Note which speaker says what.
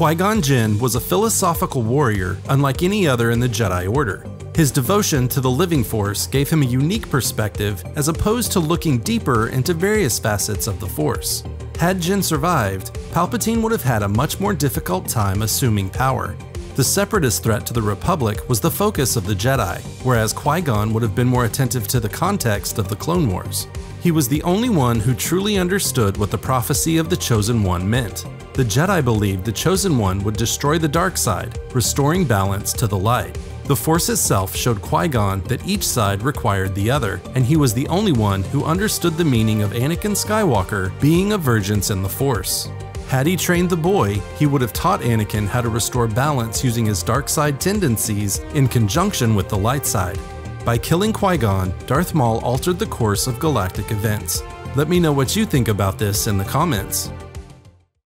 Speaker 1: Qui Gon Jinn was a philosophical warrior unlike any other in the Jedi Order. His devotion to the living force gave him a unique perspective as opposed to looking deeper into various facets of the force. Had Jinn survived, Palpatine would have had a much more difficult time assuming power. The separatist threat to the Republic was the focus of the Jedi, whereas Qui Gon would have been more attentive to the context of the Clone Wars. He was the only one who truly understood what the prophecy of the Chosen One meant. The Jedi believed the Chosen One would destroy the dark side, restoring balance to the light. The Force itself showed Qui Gon that each side required the other, and he was the only one who understood the meaning of Anakin Skywalker being a vergence in the Force. Had he trained the boy, he would have taught Anakin how to restore balance using his dark side tendencies in conjunction with the light side. By killing Qui Gon, Darth Maul altered the course of galactic events. Let me know what you think about this in the comments.